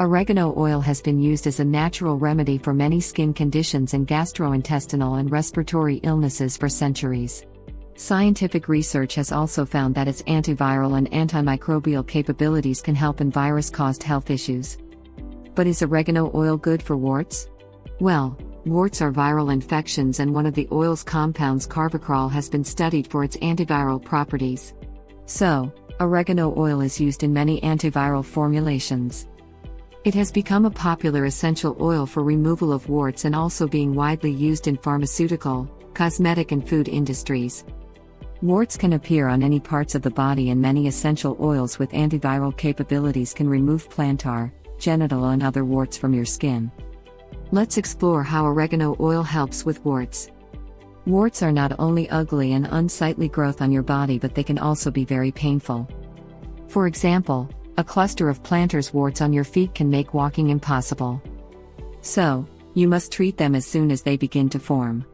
Oregano oil has been used as a natural remedy for many skin conditions and gastrointestinal and respiratory illnesses for centuries. Scientific research has also found that its antiviral and antimicrobial capabilities can help in virus caused health issues. But is oregano oil good for warts? Well, warts are viral infections, and one of the oil's compounds, carvacrol, has been studied for its antiviral properties. So, oregano oil is used in many antiviral formulations. It has become a popular essential oil for removal of warts and also being widely used in pharmaceutical, cosmetic, and food industries. Warts can appear on any parts of the body, and many essential oils with antiviral capabilities can remove plantar, genital, and other warts from your skin. Let's explore how oregano oil helps with warts. Warts are not only ugly and unsightly growth on your body, but they can also be very painful. For example, a cluster of plantar's warts on your feet can make walking impossible. So, you must treat them as soon as they begin to form.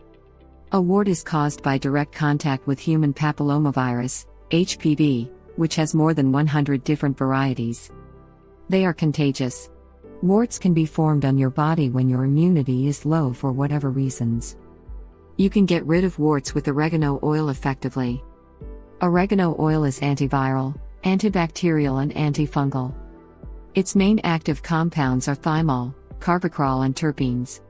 A wart is caused by direct contact with human papillomavirus, HPV, which has more than 100 different varieties. They are contagious. Warts can be formed on your body when your immunity is low for whatever reasons. You can get rid of warts with oregano oil effectively. Oregano oil is antiviral, antibacterial and antifungal. Its main active compounds are thymol, carvacrol and terpenes.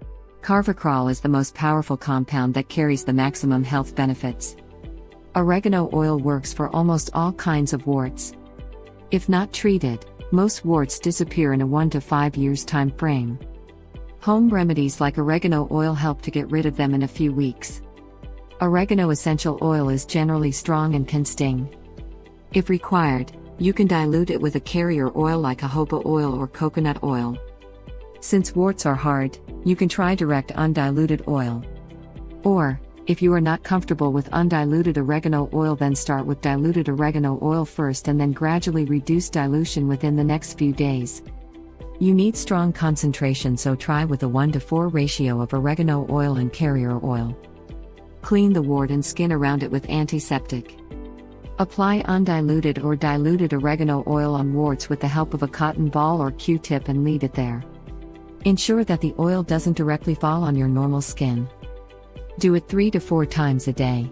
Carvacrol is the most powerful compound that carries the maximum health benefits. Oregano oil works for almost all kinds of warts. If not treated, most warts disappear in a 1 to 5 years time frame. Home remedies like oregano oil help to get rid of them in a few weeks. Oregano essential oil is generally strong and can sting. If required, you can dilute it with a carrier oil like jojoba oil or coconut oil. Since warts are hard, you can try direct undiluted oil. Or, if you are not comfortable with undiluted oregano oil, then start with diluted oregano oil first and then gradually reduce dilution within the next few days. You need strong concentration, so try with a 1 to 4 ratio of oregano oil and carrier oil. Clean the wart and skin around it with antiseptic. Apply undiluted or diluted oregano oil on warts with the help of a cotton ball or Q tip and leave it there. Ensure that the oil doesn't directly fall on your normal skin. Do it 3 to 4 times a day.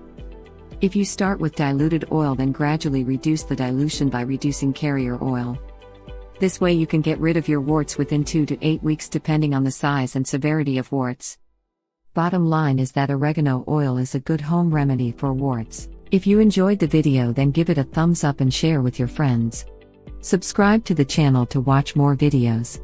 If you start with diluted oil, then gradually reduce the dilution by reducing carrier oil. This way, you can get rid of your warts within 2 to 8 weeks, depending on the size and severity of warts. Bottom line is that oregano oil is a good home remedy for warts. If you enjoyed the video then give it a thumbs up and share with your friends. Subscribe to the channel to watch more videos.